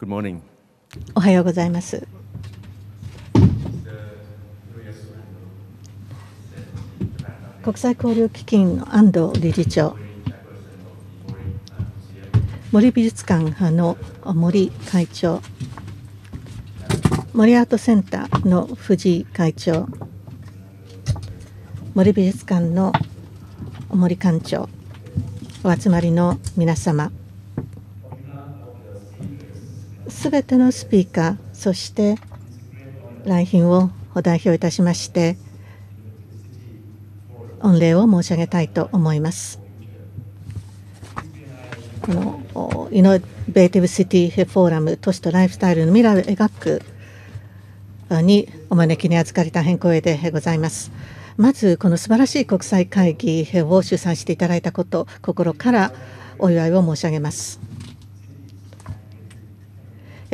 Good morning. おはようございます。国際交流基金の安藤理事長、森美術館派の森会長、森アートセンターの藤井会長、森美術館の森館長、お集まりの皆様、すべてのスピーカー、そして来賓を代表いたしまして、御礼を申し上げたいと思います。このイノベーティブ・シティ・フォーラム都市とライフスタイルの未来を描くにお招きに預かり大変光栄でございます。まずこの素晴らしい国際会議を主催していただいたこと心からお祝いを申し上げます。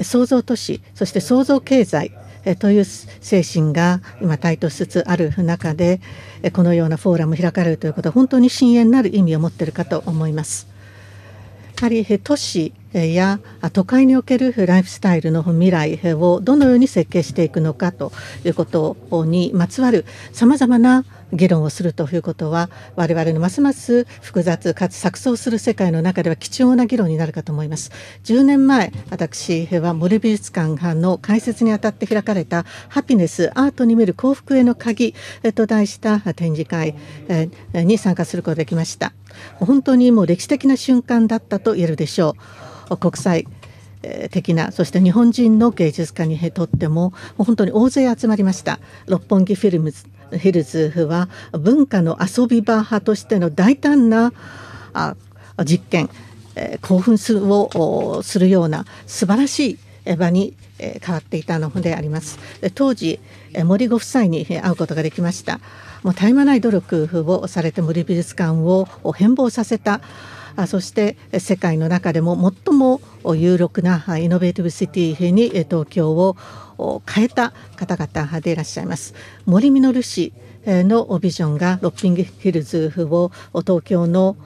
創造都市そして創造経済という精神が今台頭しつつある中でこのようなフォーラム開かれるということは本当に深遠なる意味を持っているかと思います。やはり都市や都会におけるライフスタイルの未来をどのように設計していくのかということにまつわるさまざまな議論をするということは我々のますます複雑かつ錯綜する世界の中では貴重な議論になるかと思います。10年前私は森美術館の開設にあたって開かれたハピネスアートに見る幸福への鍵と題した展示会に参加することができました。本当にもう歴史的な瞬間だったと言えるでしょう。国際的なそして日本人の芸術家にとっても本当に大勢集まりました。六本木フィルムズヒルズは文化の遊び場派としての大胆な実験興奮するをするような素晴らしい場に変わっていたのであります。当時森ご夫妻に会うことができました。もう絶え間ない努力をされて森美術館を変貌させたそして世界の中でも最も有力なイノベーティブシティに東京を変えた方々でいらっしゃいます。森実氏のビジョンがロッピングヒルズを東京の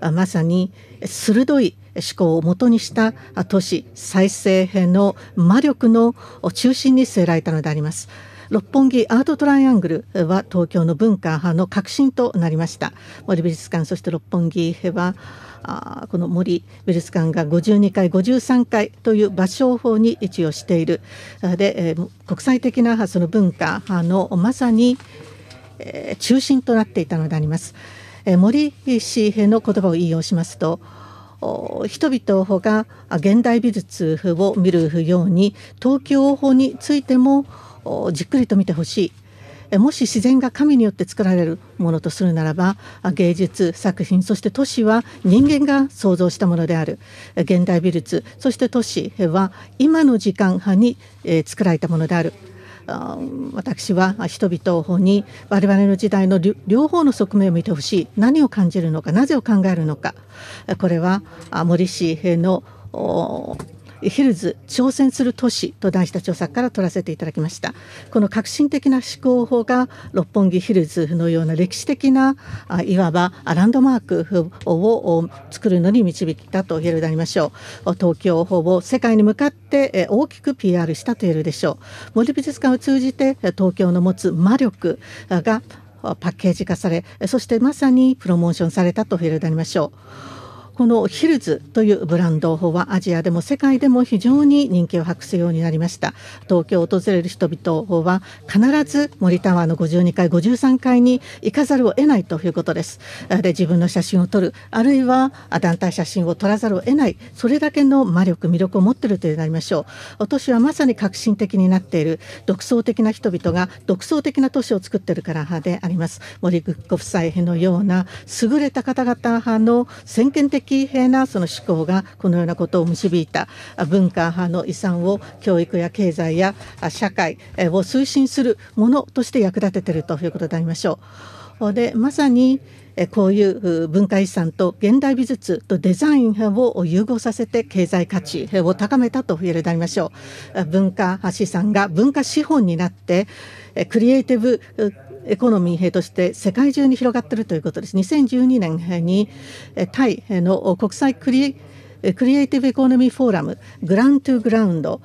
まさに鋭い思考をもとにした都市再生の魔力の中心に据えられたのであります。六本木アートトライアングルは東京の文化派の革新となりました森美術館そして六本木はあこの森美術館が52階53階という場所法に位置をしているで、えー、国際的なその文化のまさに、えー、中心となっていたのであります。えー、森氏の言葉を引用しますと人々が現代美術を見るように東京法についてもじっくりと見てほしい。もし自然が神によって作られるものとするならば芸術作品そして都市は人間が創造したものである。現代美術そして都市は今の時間派に作られたものである。私は人々に我々の時代の両方の側面を見てほしい。何を感じるのかなぜを考えるのか。これは森氏のヒルズ挑戦する都市と題した著作から取らせていただきました。この革新的な思考法が六本木ヒルズのような歴史的ないわばランドマークを作るのに導いたと言えるでありましょう。東京を世界に向かって大きく PR したと言えるでしょう。森美術館を通じて東京の持つ魔力がパッケージ化されそしてまさにプロモーションされたと言えるでありましょう。このヒルズというブランドはアジアでも世界でも非常に人気を博すようになりました。東京を訪れる人々は必ず森タワーの52階53階に行かざるを得ないということです。で自分の写真を撮るあるいは団体写真を撮らざるを得ないそれだけの魔力魅力を持っているというなりましょう。都市はまさに革新的になっている独創的な人々が独創的な都市を作っているからであります。森ご夫妻のような優れた方々派の先見的的平なその思考がこのようなことを導いた文化派の遺産を教育や経済や社会を推進するものとして役立てているということでありましょう。でまさにこういう文化遺産と現代美術とデザインを融合させて経済価値を高めたと言えるでありましょう文化資産が文化資本になってクリエイティブエコノミーとして世界中に広がっているということです。2012年にタイの国際クリクリエイティブエコノミーフォーラムグラントゥグラウンド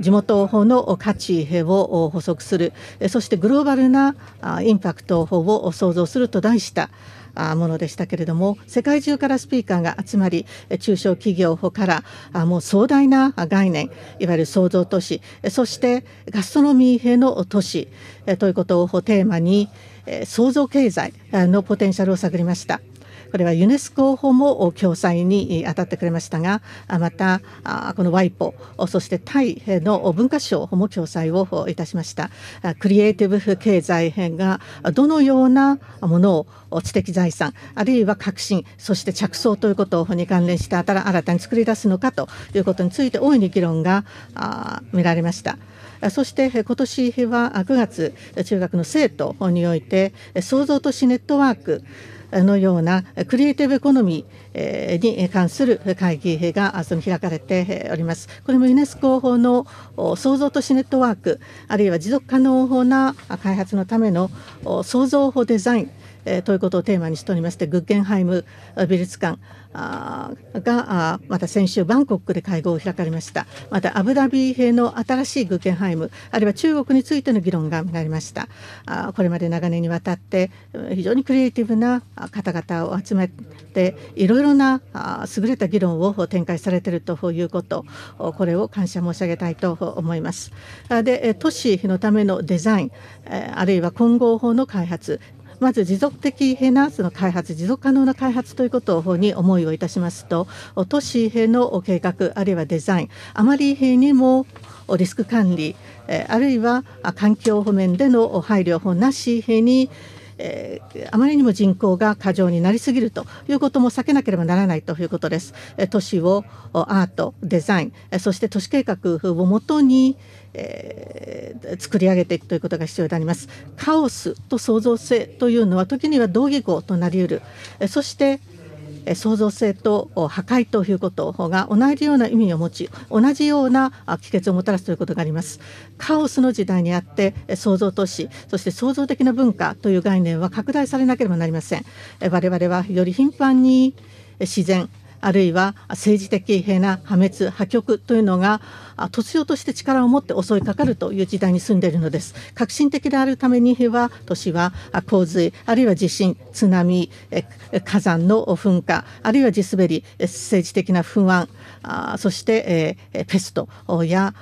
地元の価値を補足するそしてグローバルなインパクトを創造すると題したものでしたけれども世界中からスピーカーが集まり中小企業からもう壮大な概念いわゆる創造都市そしてガストロミーへの都市ということをテーマに創造経済のポテンシャルを探りました。これはユネスコ法も共催に当たってくれましたがまたこのワイポそしてタイの文化省も共催をいたしましたクリエイティブ経済編がどのようなものを知的財産あるいは革新そして着想ということに関連して新たに作り出すのかということについて大いに議論が見られました。そして今年は9月中学の生徒において創造都市ネットワークのようなクリエイティブエコノミーに関する会議がその開かれております。これもユネスコ法の創造都市ネットワークあるいは持続可能な開発のための創造法デザインということをテーマにしておりましてグッゲンハイム美術館あがあまた先週バンコクで会合を開かれました。またアブダビ兵の新しいグッゲンハイムあるいは中国についての議論が見られました。あこれまで長年にわたって非常にクリエイティブな方々を集めていろいろなあ優れた議論を展開されているということこれを感謝申し上げたいと思います。で都市のためのデザインあるいは混合法の開発まず持続的なその開発持続可能な開発ということに思いをいたしますと都市への計画あるいはデザインあまりにもリスク管理あるいは環境方面での配慮法なしにえー、あまりにも人口が過剰になりすぎるということも避けなければならないということです。都市をアートデザインそして都市計画をもとに、えー、作り上げていくということが必要であります。カオスと創造性というのは時には同義語となりうるそして創造性と破壊ということが同じような意味を持ち同じような帰結をもたらすということがあります。カオスの時代にあって創造都市そして創造的な文化という概念は拡大されなければなりません。我々はより頻繁に自然あるいは政治的平な破滅破局というのが突如として力を持って襲いかかるという時代に住んでいるのです。革新的であるためには都市は洪水あるいは地震津波火山の噴火あるいは地滑り政治的な不安そしてペストや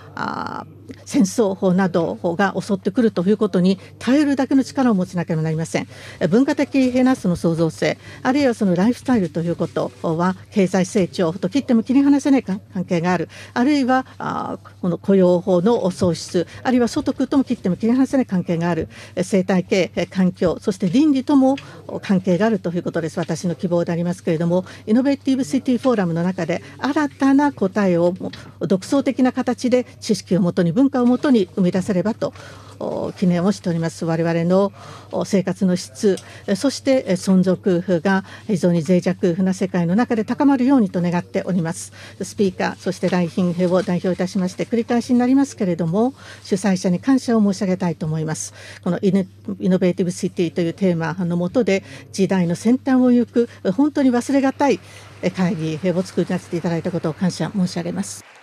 戦争法などが襲ってくるということに耐えるだけの力を持ちなければなりません。文化的平なその創造性あるいはそのライフスタイルということは経済成長と切っても切り離せない関係がある。あるいはあこの雇用法の創出あるいは所得とも切っても切り離せない関係がある。生態系環境そして倫理とも関係があるということです。私の希望でありますけれどもイノベーティブ・シティ・フォーラムの中で新たな答えを独創的な形で知識をもとに文化をもとに生み出せればと記念をしております。我々の生活の質そして存続が非常に脆弱な世界の中で高まるようにと願っておりますスピーカーそして来賓兵を代表いたしまして繰り返しになりますけれども主催者に感謝を申し上げたいと思いますこのイノベーティブシティというテーマのもとで時代の先端を行く本当に忘れがたい会議を作らせていただいたことを感謝申し上げます。